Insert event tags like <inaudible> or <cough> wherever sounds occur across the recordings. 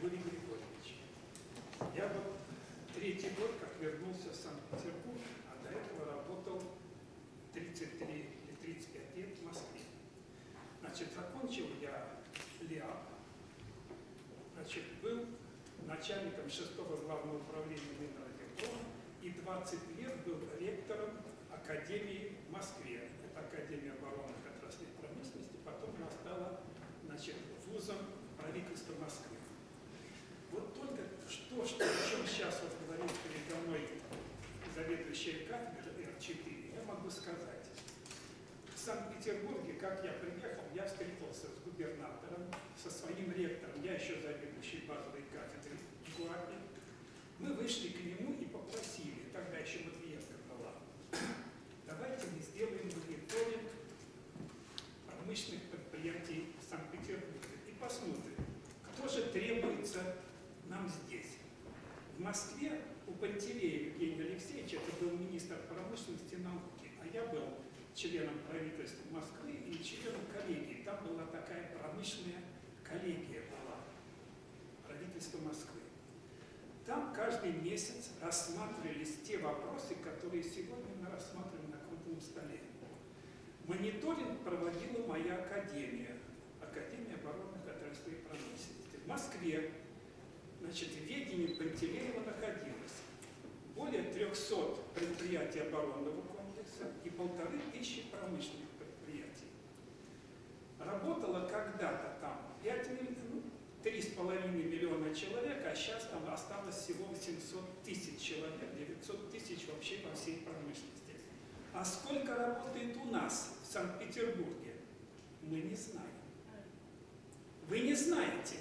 Юрий Григорьевич. Я вот третий год, как вернулся в Санкт-Петербург, а до этого работал 33 или 35 лет в Москве. Значит, закончил я ЛИАП, значит, был начальником 6 главного управления Минродипрома и 20 лет был ректором Академии в Москве. Это Академия оборонных отраслей промышленности, потом она стала значит, вузом правительства Москвы. Только что, о чем сейчас вот говорит передо мной заведующая кафедрой Р4, я могу сказать. В Санкт-Петербурге, как я приехал, я встретился с губернатором, со своим ректором, я еще заведующий базовой кафедрой в Гуарне. Мы вышли к нему и попросили, тогда еще Матвиенко была, <clears throat> давайте мы сделаем мониторинг промышленных предприятий Санкт-Петербурга и посмотрим, кто же требуется нам здесь. В Москве у Пантелея Евгения Алексеевича, это был министр промышленности и науки, а я был членом правительства Москвы и членом коллегии. Там была такая промышленная коллегия была, правительство Москвы. Там каждый месяц рассматривались те вопросы, которые сегодня мы рассматриваем на круглом столе. Мониторинг проводила моя академия, Академия оборонных отраслей промышленности. В Москве, значит, в ведении Пантелеева находилось более 300 предприятий оборонного комплекса и полторы тысячи промышленных предприятий. Работало когда-то там 5 миллионов, 3,5 миллиона человек, а сейчас там осталось всего 800 тысяч человек, 900 тысяч вообще по всей промышленности. А сколько работает у нас в Санкт-Петербурге, мы не знаем. Вы не знаете.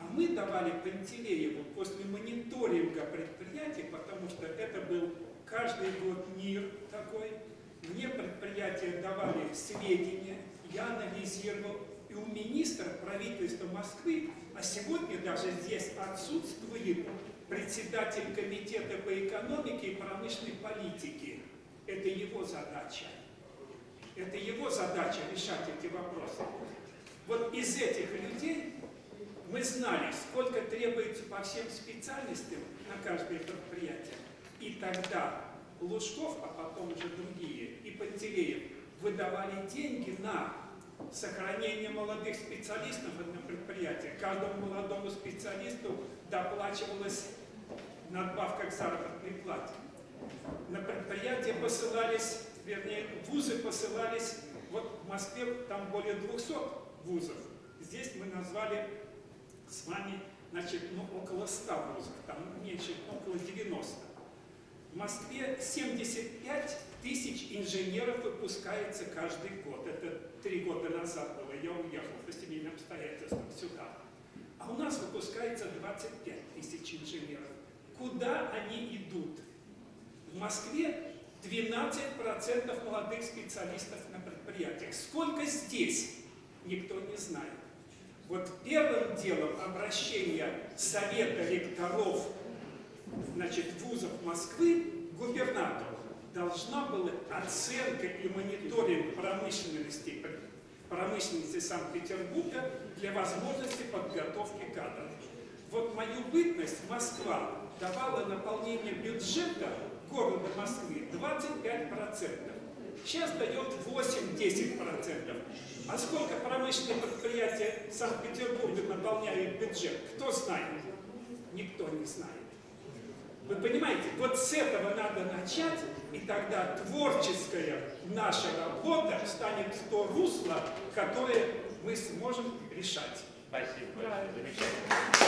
А мы давали Пантелееву после мониторинга предприятий, потому что это был каждый год мир такой, мне предприятия давали сведения, я анализировал, и у министра правительства Москвы, а сегодня даже здесь отсутствует председатель комитета по экономике и промышленной политике. Это его задача. Это его задача решать эти вопросы. Вот из этих людей мы знали, сколько требуется по всем специальностям на каждое предприятие. И тогда Лужков, а потом уже другие, и Пантелеев выдавали деньги на сохранение молодых специалистов на предприятии. Каждому молодому специалисту доплачивалась надбавка к заработной плате. На предприятия посылались, вернее, вузы посылались, вот в Москве там более 200 вузов. Здесь мы назвали с вами, значит, ну, около 100 вузов, там меньше, около 90. В Москве 75 тысяч инженеров выпускается каждый год. Это три года назад было, я уехал по семейным обстоятельствам сюда. А у нас выпускается 25 тысяч инженеров. Куда они идут? В Москве 12% молодых специалистов на предприятиях. Сколько здесь? Никто не знает. Вот первым делом обращения Совета ректоров значит, вузов Москвы губернатору должна была оценка и мониторинг промышленности, промышленности Санкт-Петербурга для возможности подготовки кадров. Вот мою бытность Москва давала наполнение бюджета города Москвы 25%. Сейчас дает 8-10%. А сколько промышленные предприятия Санкт-Петербурга наполняют бюджет? Кто знает? Никто не знает. Вы понимаете, вот с этого надо начать, и тогда творческая наша работа станет то русло, которое мы сможем решать. Спасибо. Замечательно.